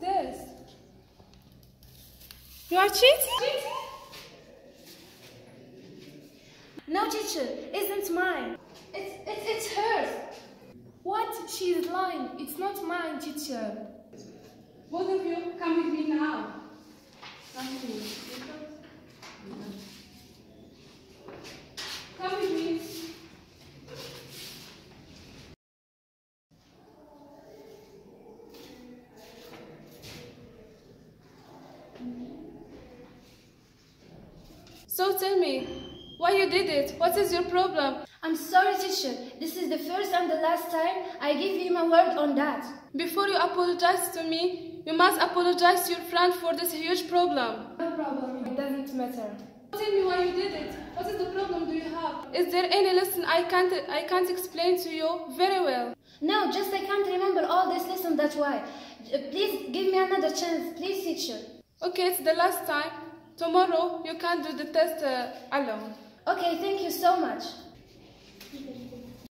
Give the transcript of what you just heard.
this? You are cheating? No, teacher, isn't mine. It's, it's, it's hers. What? She is lying. It's not mine, teacher. Both of you, come with me now. Come with me. Come with me. So tell me, why you did it? What is your problem? I'm sorry, teacher. This is the first and the last time I give you my word on that. Before you apologize to me, you must apologize to your friend for this huge problem. No problem, it doesn't matter. Tell me why you did it. What is the problem do you have? Is there any lesson I can't I can't explain to you very well? No, just I can't remember all this lesson, that's why. Please give me another chance, please, teacher. Okay, it's the last time. Tomorrow you can do the test uh, alone. Okay, thank you so much.